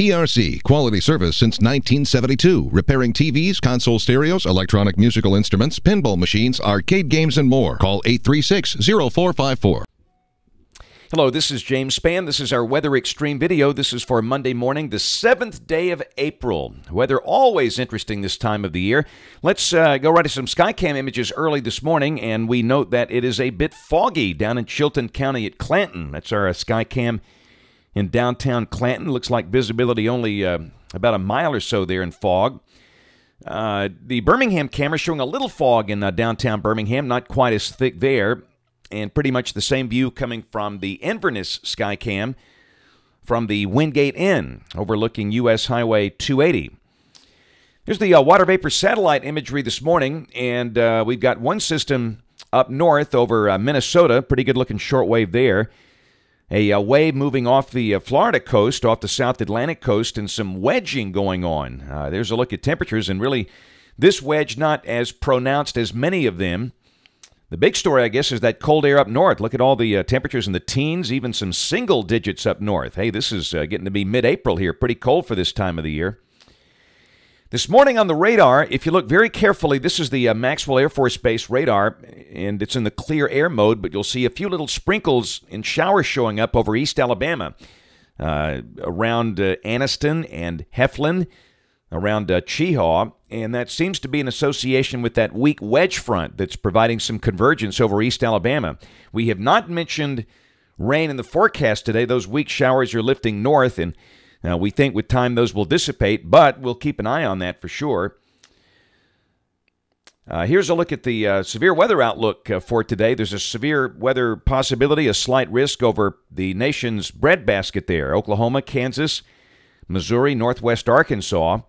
ERC, quality service since 1972, repairing TVs, console stereos, electronic musical instruments, pinball machines, arcade games, and more. Call 836 0454. Hello, this is James Spann. This is our Weather Xtreme video. This is for Monday morning, the 7th day of April. Weather always interesting this time of the year. Let's uh, go right to some Skycam images early this morning, and we note that it is a bit foggy down in Chilton County at Clanton. That's our uh, Skycam in downtown Clanton. Looks like visibility only uh, about a mile or so there in fog. Uh, the Birmingham camera showing a little fog in uh, downtown Birmingham, not quite as thick there and pretty much the same view coming from the Inverness Skycam from the Wingate Inn overlooking U.S. Highway 280. Here's the uh, water vapor satellite imagery this morning, and uh, we've got one system up north over uh, Minnesota, pretty good looking shortwave there. A, uh, wave moving off the uh, Florida coast, off the South Atlantic coast, and some wedging going on. Uh, there's a look at temperatures, and really, this wedge not as pronounced as many of them the big story, I guess, is that cold air up north. Look at all the uh, temperatures in the teens, even some single digits up north. Hey, this is uh, getting to be mid April here. Pretty cold for this time of the year. This morning on the radar, if you look very carefully, this is the uh, Maxwell Air Force Base radar, and it's in the clear air mode, but you'll see a few little sprinkles and showers showing up over East Alabama, uh, around uh, Anniston and Heflin around uh, and that seems to be an association with that weak wedge front that's providing some convergence over East Alabama. We have not mentioned rain in the forecast today. Those weak showers are lifting north, and uh, we think with time those will dissipate, but we'll keep an eye on that for sure. Uh, here's a look at the uh, severe weather outlook uh, for today. There's a severe weather possibility, a slight risk over the nation's breadbasket there Oklahoma, Kansas, Missouri, Northwest Arkansas.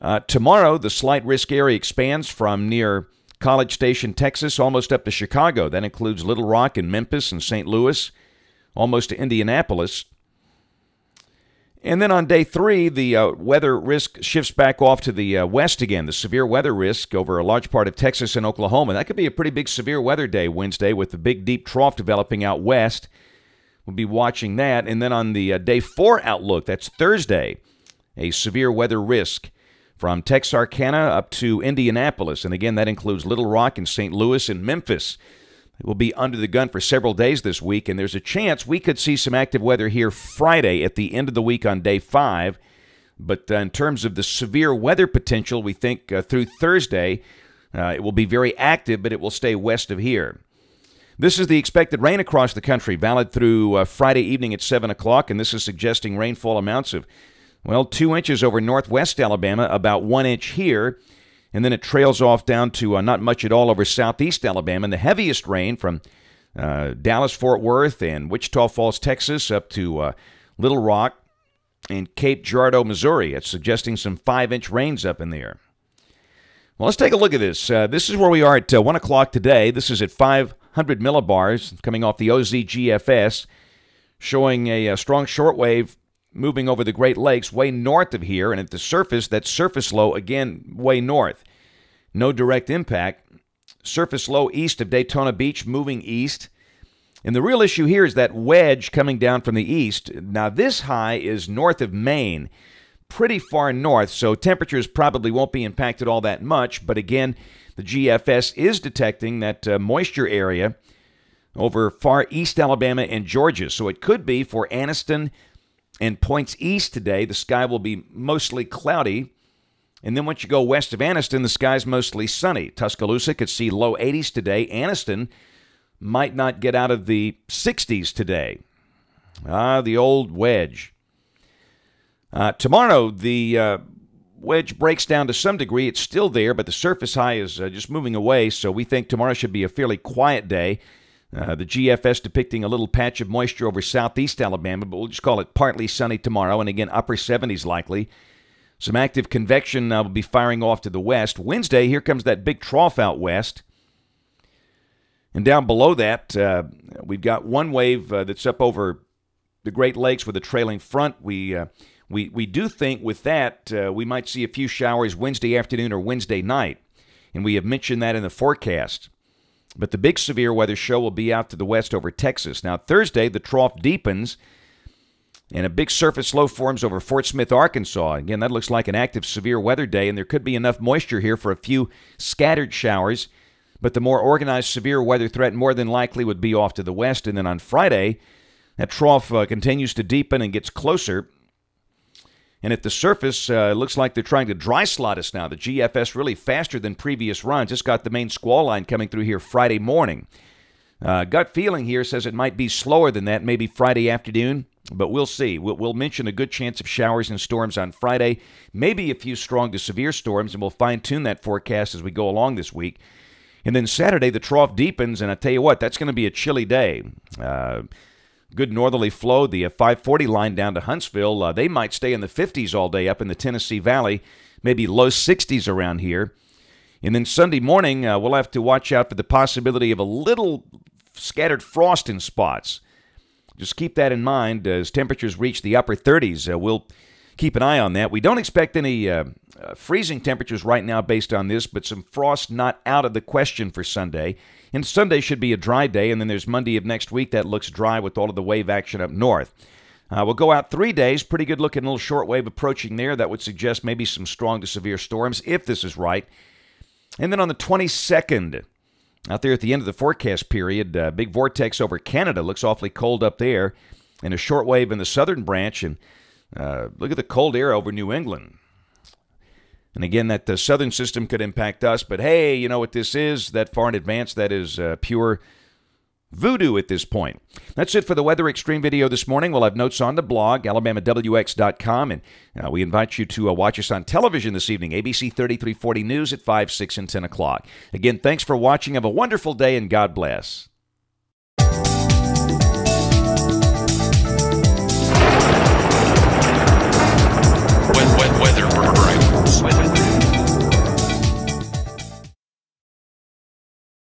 Uh, tomorrow, the slight risk area expands from near College Station, Texas, almost up to Chicago. That includes Little Rock and Memphis and St. Louis, almost to Indianapolis. And then on day three, the uh, weather risk shifts back off to the uh, west again. The severe weather risk over a large part of Texas and Oklahoma. That could be a pretty big severe weather day Wednesday with the big deep trough developing out west. We'll be watching that. And then on the uh, day four outlook, that's Thursday, a severe weather risk from Texarkana up to Indianapolis. And again, that includes Little Rock and St. Louis and Memphis. It will be under the gun for several days this week, and there's a chance we could see some active weather here Friday at the end of the week on day five. But uh, in terms of the severe weather potential, we think uh, through Thursday uh, it will be very active, but it will stay west of here. This is the expected rain across the country, valid through uh, Friday evening at 7 o'clock, and this is suggesting rainfall amounts of well, two inches over northwest Alabama, about one inch here, and then it trails off down to uh, not much at all over southeast Alabama. And the heaviest rain from uh, Dallas, Fort Worth, and Wichita Falls, Texas, up to uh, Little Rock and Cape Girardeau, Missouri. It's suggesting some five inch rains up in there. Well, let's take a look at this. Uh, this is where we are at uh, 1 o'clock today. This is at 500 millibars coming off the 00Z GFS, showing a, a strong shortwave moving over the Great Lakes way north of here, and at the surface, that surface low again way north. No direct impact. Surface low east of Daytona Beach moving east. And the real issue here is that wedge coming down from the east. Now, this high is north of Maine, pretty far north, so temperatures probably won't be impacted all that much. But again, the GFS is detecting that uh, moisture area over far east Alabama and Georgia. So it could be for Anniston, and points east today, the sky will be mostly cloudy. And then once you go west of Anniston, the sky's mostly sunny. Tuscaloosa could see low 80s today. Anniston might not get out of the 60s today. Ah, the old wedge. Uh, tomorrow, the uh, wedge breaks down to some degree. It's still there, but the surface high is uh, just moving away. So we think tomorrow should be a fairly quiet day. Uh, the GFS depicting a little patch of moisture over southeast Alabama, but we'll just call it partly sunny tomorrow, and again, upper 70s likely. Some active convection uh, will be firing off to the west. Wednesday, here comes that big trough out west. And down below that, uh, we've got one wave uh, that's up over the Great Lakes with a trailing front. We uh, we we do think with that uh, we might see a few showers Wednesday afternoon or Wednesday night, and we have mentioned that in the forecast. But the big severe weather show will be out to the west over Texas. Now, Thursday, the trough deepens. And a big surface low forms over Fort Smith, Arkansas. Again, that looks like an active severe weather day, and there could be enough moisture here for a few scattered showers. But the more organized severe weather threat more than likely would be off to the west. And then on Friday, that trough uh, continues to deepen and gets closer. And at the surface, uh, it looks like they're trying to dry slot us now. The GFS really faster than previous runs. Just got the main squall line coming through here Friday morning. Uh, gut feeling here says it might be slower than that, maybe Friday afternoon, but we'll see. We'll, we'll, mention a good chance of showers and storms on Friday, maybe a few strong to severe storms, and we'll fine tune that forecast as we go along this week. And then Saturday, the trough deepens, and I tell you what, that's going to be a chilly day. Uh, good northerly flow. The uh, 540 line down to Huntsville, uh, they might stay in the 50s all day up in the Tennessee Valley, maybe low 60s around here. And then Sunday morning, uh, we'll have to watch out for the possibility of a little scattered frost in spots. Just keep that in mind as temperatures reach the upper 30s. Uh, we'll keep an eye on that. We don't expect any uh, uh, freezing temperatures right now based on this, but some frost not out of the question for Sunday. And Sunday should be a dry day, and then there's Monday of next week that looks dry with all of the wave action up north. Uh, we'll go out three days. Pretty good looking little short wave approaching there. That would suggest maybe some strong to severe storms if this is right. And then on the 22nd, out there at the end of the forecast period, uh, big vortex over Canada looks awfully cold up there, and a short wave in the southern branch. And uh, look at the cold air over New England. And again, that the southern system could impact us, but hey, you know what this is? That far in advance, that is uh, pure voodoo at this point. That's it for the Weather Xtreme video this morning. We'll have notes on the blog, alabamawx.com, and uh, we invite you to uh, watch us on television this evening, ABC 3340 News at 5, 6, and 10 o'clock. Again, thanks for watching. Have a wonderful day, and God bless.